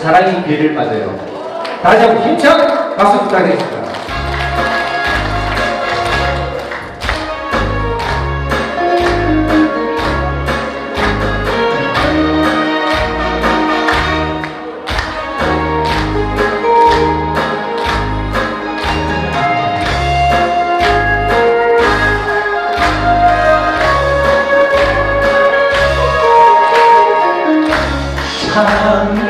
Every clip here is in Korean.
사랑이 기회를 맞아요 다시 한번 힘찬 박수 부탁드립니다. time.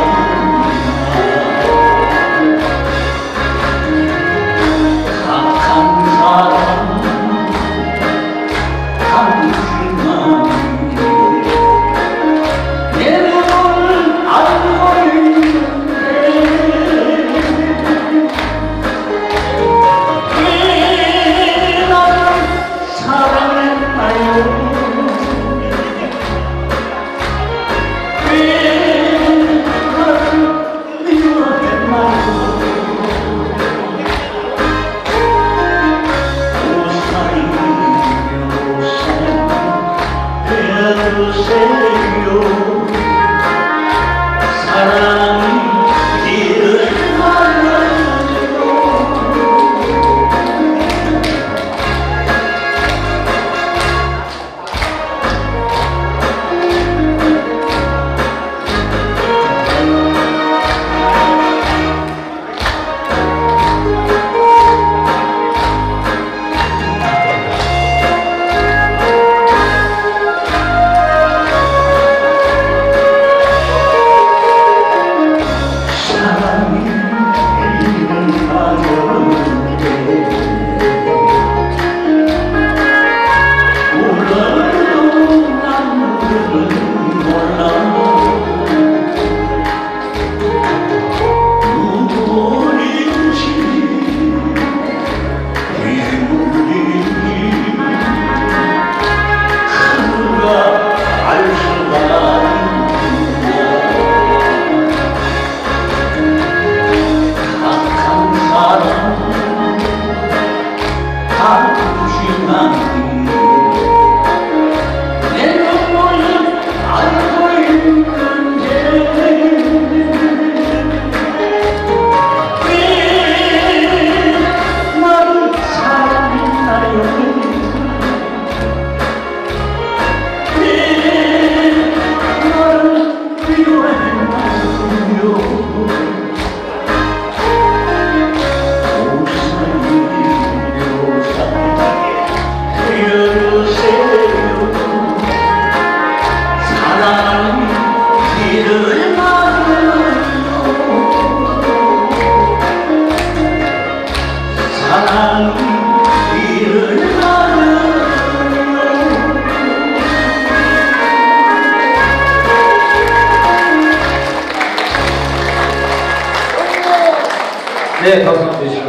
哎，涛哥，你好。